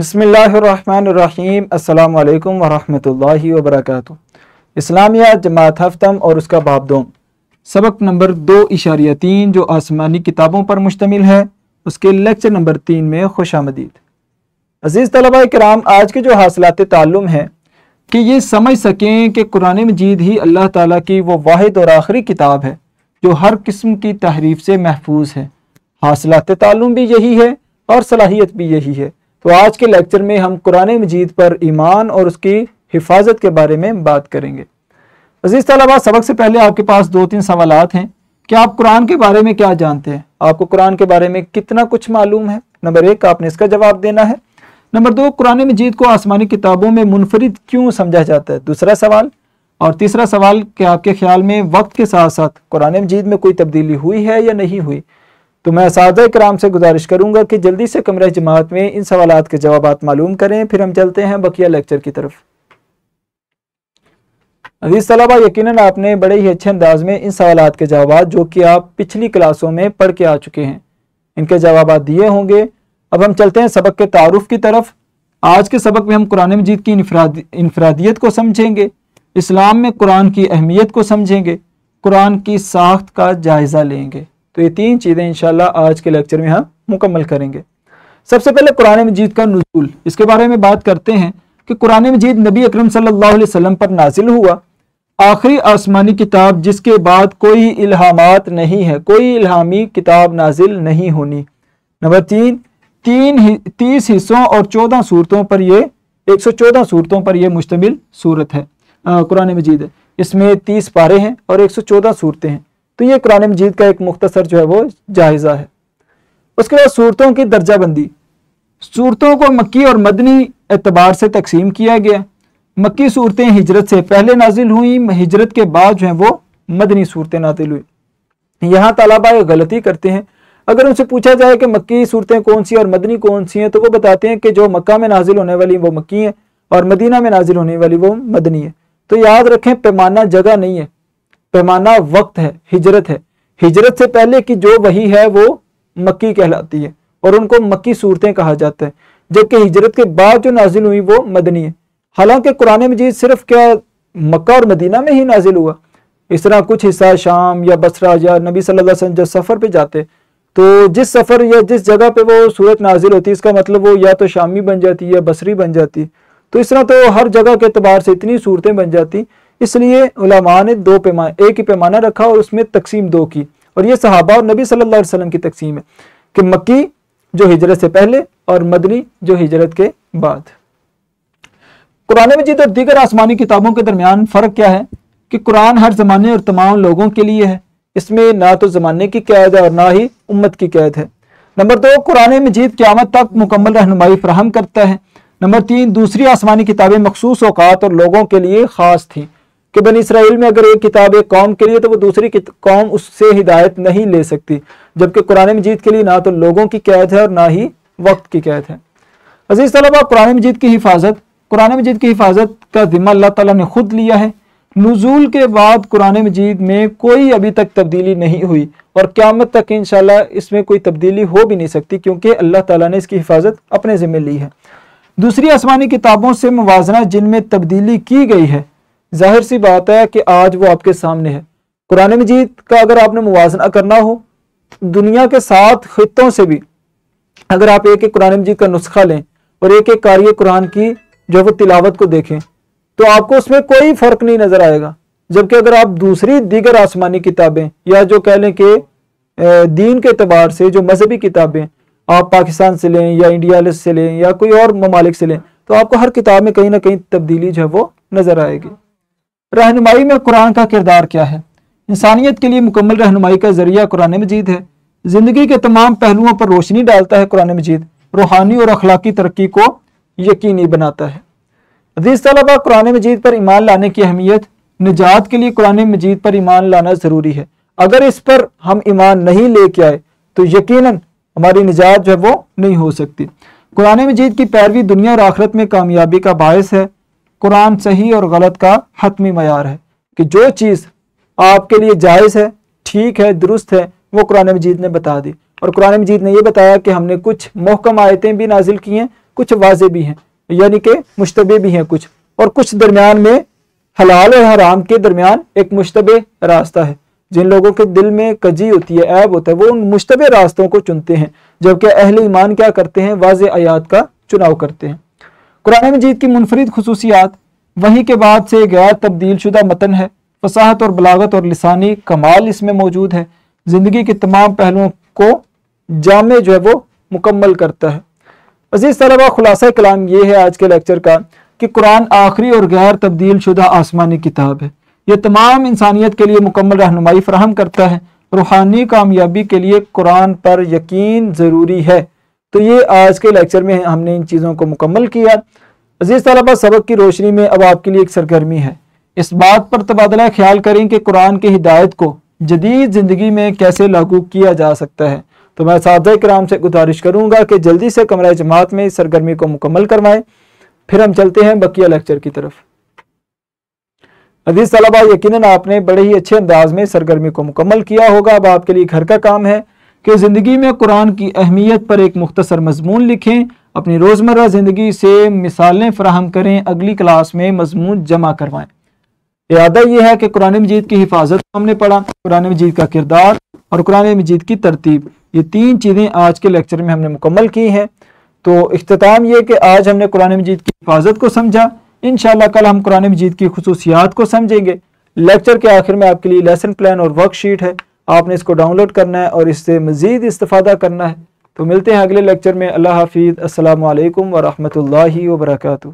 بسم اللہ الرحمن الرحیم۔ السلام علیکم ورحمۃ اللہ وبرکاتہ۔ اسلامیہ جماعت ہفتم اور اس کا باب دوم۔ سبق نمبر دو اشاریہ تین جو آسمانی کتابوں پر مشتمل ہے، اس کے لیکچر نمبر تین میں خوش آمدید۔ عزیز طلبہ کرام، آج کے جو حاصلات تعلم ہیں، کہ یہ سمجھ سکیں کہ قرآن مجید ہی اللہ تعالیٰ کی وہ واحد اور آخری کتاب ہے، جو ہر قسم کی تحریف سے محفوظ ہے۔ حاصلات تعلم بھی یہی ہے اور صلاحیت بھی یہی ہے۔ تو آج کے لیکچر میں ہم قرآن مجید پر ایمان اور اس کی حفاظت کے بارے میں بات کریں گے۔ عزیز طلبہ سبق سے پہلے آپ کے پاس دو تین سوالات ہیں۔ کہ آپ قرآن کے بارے میں کیا جانتے ہیں؟ آپ کو قرآن کے بارے میں کتنا کچھ معلوم ہے؟ نمبر ایک، آپ نے اس کا جواب دینا ہے۔ نمبر دو، قرآن مجید کو آسمانی کتابوں میں منفرد کیوں سمجھا جاتا ہے؟ دوسرا سوال۔ اور تیسرا سوال کہ آپ کے خیال میں وقت کے ساتھ ساتھ قرآن مجید میں کوئی تبدیلی ہوئی ہے یا نہیں ہوئی؟ تو میں اساتذہ کرام سے گزارش کروں گا کہ جلدی سے کمرہ جماعت میں ان سوالات کے جوابات معلوم کریں۔ پھر ہم چلتے ہیں بقیہ لیکچر کی طرف۔ عزیز طلبہ، یقیناً آپ نے بڑے ہی اچھے انداز میں ان سوالات کے جوابات جو کہ آپ پچھلی کلاسوں میں پڑھ کے آ چکے ہیں، ان کے جوابات دیے ہوں گے۔ اب ہم چلتے ہیں سبق کے تعارف کی طرف۔ آج کے سبق میں ہم قرآن مجید کی انفرادیت کو سمجھیں گے۔ اسلام میں قرآن کی اہمیت کو سمجھیں گے۔ قرآن کی ساخت کا جائزہ لیں گے۔ تو یہ تین چیزیں انشاءاللہ آج کے لیکچر میں ہم مکمل کریں گے۔ سب سے پہلے قرآن مجید کا نزول۔ اس کے بارے میں بات کرتے ہیں کہ قرآن مجید نبی اکرم صلی اللہ علیہ وسلم پر نازل ہوا۔ آخری آسمانی کتاب جس کے بعد کوئی الہامات نہیں ہے، کوئی الہامی کتاب نازل نہیں ہونی۔ نمبر تین تین تیس حصوں اور چودہ صورتوں پر یہ، ایک سو چودہ صورتوں پر یہ مشتمل صورت ہے۔ قرآن مجید۔ ہے اس میں تیس پارے ہیں اور ایک سو چودہ صورتیں ہیں۔ تو یہ قرآن مجید کا ایک مختصر جو ہے وہ جائزہ ہے۔ اس کے بعد صورتوں کی درجہ بندی۔ صورتوں کو مکی اور مدنی اعتبار سے تقسیم کیا گیا۔ مکی صورتیں ہجرت سے پہلے نازل ہوئیں، ہجرت کے بعد جو ہیں وہ مدنی صورتیں نازل ہوئی یہاں طلبہ غلطی کرتے ہیں۔ اگر ان سے پوچھا جائے کہ مکی صورتیں کون سی اور مدنی کون سی ہیں، تو وہ بتاتے ہیں کہ جو مکہ میں نازل ہونے والی وہ مکی ہیں اور مدینہ میں نازل ہونے والی وہ مدنی ہے تو یاد رکھیں، پیمانہ جگہ نہیں ہے۔ پیمانہ وقت ہے، ہجرت ہے۔ ہجرت سے پہلے کی جو وہی ہے وہ مکی کہلاتی ہے اور ان کو مکی صورتیں کہا جاتا ہے۔ جبکہ ہجرت کے بعد جو نازل ہوئی وہ مدنی ہے۔ حالانکہ قرآن مجید صرف کیا مکہ اور مدینہ میں ہی نازل ہوا۔ اس طرح کچھ حصہ شام یا بسرا یا نبی صلی اللہ علیہ وسلم جب سفر پہ جاتے تو جس سفر یا جس جگہ پہ وہ صورت نازل ہوتی ہے، اس کا مطلب وہ یا تو شامی بن جاتی یا بصری بن جاتی تو اس طرح تو ہر جگہ کے اعتبار سے اتنی صورتیں بن جاتی اس لیے علماء نے دو پیمانہ ایک ہی پیمانہ رکھا اور اس میں تقسیم دو کی اور یہ صحابہ اور نبی صلی اللہ علیہ وسلم کی تقسیم ہے کہ مکی جو ہجرت سے پہلے اور مدنی جو ہجرت کے بعد۔ قرآن مجید اور دیگر آسمانی کتابوں کے درمیان فرق کیا ہے کہ قرآن ہر زمانے اور تمام لوگوں کے لیے ہے۔ اس میں نہ تو زمانے کی قید ہے اور نہ ہی امت کی قید ہے۔ نمبر دو، قرآن مجید قیامت تک مکمل رہنمائی فراہم کرتا ہے۔ نمبر تین، دوسری آسمانی کتابیں مخصوص اوقات اور لوگوں کے لیے خاص تھیں۔ کہ بنی اسرائیل میں اگر ایک کتاب ایک قوم کے لیے تو وہ دوسری قوم اس سے ہدایت نہیں لے سکتی۔ جبکہ قرآن مجید کے لیے نہ تو لوگوں کی قید ہے اور نہ ہی وقت کی قید ہے۔ عزیز طلبہ قرآن مجید کی حفاظت، قرآن مجید کی حفاظت کا ذمہ اللہ تعالیٰ نے خود لیا ہے۔ نزول کے بعد قرآن مجید میں کوئی ابھی تک تبدیلی نہیں ہوئی اور قیامت تک انشاءاللہ اس میں کوئی تبدیلی ہو بھی نہیں سکتی کیونکہ اللہ تعالیٰ نے اس کی حفاظت اپنے ذمہ لی ہے۔ دوسری آسمانی کتابوں سے موازنہ جن میں تبدیلی کی گئی ہے ظاہر سی بات ہے کہ آج وہ آپ کے سامنے ہے۔ قرآن مجید کا اگر آپ نے موازنہ کرنا ہو، دنیا کے ساتھ خطوں سے بھی اگر آپ ایک ایک قرآن مجید کا نسخہ لیں اور ایک ایک کاری قرآن کی جو وہ تلاوت کو دیکھیں، تو آپ کو اس میں کوئی فرق نہیں نظر آئے گا۔ جبکہ اگر آپ دوسری دیگر آسمانی کتابیں یا جو کہہ لیں کہ دین کے اعتبار سے جو مذہبی کتابیں آپ پاکستان سے لیں یا انڈیا سے لیں یا کوئی اور ممالک سے لیں، تو آپ کو ہر کتاب میں کہیں نہ کہیں تبدیلی جو ہے وہ نظر آئے گی۔ رہنمائی میں قرآن کا کردار کیا ہے؟ انسانیت کے لیے مکمل رہنمائی کا ذریعہ قرآن مجید ہے۔ زندگی کے تمام پہلوؤں پر روشنی ڈالتا ہے قرآن مجید۔ روحانی اور اخلاقی ترقی کو یقینی بناتا ہے۔ عزیز طلبہ، قرآن مجید پر ایمان لانے کی اہمیت، نجات کے لیے قرآن مجید پر ایمان لانا ضروری ہے۔ اگر اس پر ہم ایمان نہیں لے کے آئے، تو یقیناً ہماری نجات جو ہے وہ نہیں ہو سکتی۔ قرآن مجید کی پیروی دنیا اور آخرت میں کامیابی کا باعث ہے۔ قرآن صحیح اور غلط کا حتمی معیار ہے کہ جو چیز آپ کے لیے جائز ہے، ٹھیک ہے، درست ہے، وہ قرآن مجید نے بتا دی۔ اور قرآن مجید نے یہ بتایا کہ ہم نے کچھ محکم آیتیں بھی نازل کی ہیں، کچھ واضح بھی ہیں یعنی کہ مشتبہ بھی ہیں کچھ۔ اور کچھ درمیان میں حلال اور حرام کے درمیان ایک مشتبہ راستہ ہے۔ جن لوگوں کے دل میں کجی ہوتی ہے، عیب ہوتا ہے، وہ ان مشتبہ راستوں کو چنتے ہیں، جبکہ اہل ایمان کیا کرتے ہیں؟ واضح آیات کا چناؤ کرتے ہیں۔ قرآن مجید کی منفرد خصوصیات وہیں کے بعد سے غیر تبدیل شدہ متن ہے۔ فصاحت اور بلاغت اور لسانی کمال اس میں موجود ہے زندگی کے تمام پہلوؤں کو جامع جو ہے وہ مکمل کرتا ہے۔ عزیز طلبہ خلاصہ کلام یہ ہے آج کے لیکچر کا کہ قرآن آخری اور غیر تبدیل شدہ آسمانی کتاب ہے۔ یہ تمام انسانیت کے لیے مکمل رہنمائی فراہم کرتا ہے۔ روحانی کامیابی کے لیے قرآن پر یقین ضروری ہے۔ تو یہ آج کے لیکچر میں ہم نے ان چیزوں کو مکمل کیا۔ عزیز طلبہ، سبق کی روشنی میں اب آپ کے لیے ایک سرگرمی ہے۔ اس بات پر تبادلہ خیال کریں کہ قرآن کی ہدایت کو جدید زندگی میں کیسے لاگو کیا جا سکتا ہے۔ تو میں سادہ کرام سے گزارش کروں گا کہ جلدی سے کمرہ جماعت میں اس سرگرمی کو مکمل کروائیں۔ پھر ہم چلتے ہیں بقیہ لیکچر کی طرف۔ عزیز طلبہ، یقیناً آپ نے بڑے ہی اچھے انداز میں سرگرمی کو مکمل کیا ہوگا۔ اب آپ کے لیے گھر کا کام ہے۔ کہ زندگی میں قرآن کی اہمیت پر ایک مختصر مضمون لکھیں، اپنی روزمرہ زندگی سے مثالیں فراہم کریں، اگلی کلاس میں مضمون جمع کروائیں۔ ارادہ یہ ہے کہ قرآن مجید کی حفاظت ہم نے پڑھا، قرآن مجید کا کردار اور قرآن مجید کی ترتیب، یہ تین چیزیں آج کے لیکچر میں ہم نے مکمل کی ہیں۔ تو اختتام یہ کہ آج ہم نے قرآن مجید کی حفاظت کو سمجھا، انشاءاللہ کل ہم قرآن مجید کی خصوصیات کو سمجھیں گے۔ لیکچر کے آخر میں آپ کے لیے لیسن پلان اور ورک شیٹ ہے۔ آپ نے اس کو ڈاؤن لوڈ کرنا ہے اور اس سے مزید استفادہ کرنا ہے۔ تو ملتے ہیں اگلے لیکچر میں۔ اللہ حافظ۔ السلام علیکم ورحمۃ اللہ وبرکاتہ۔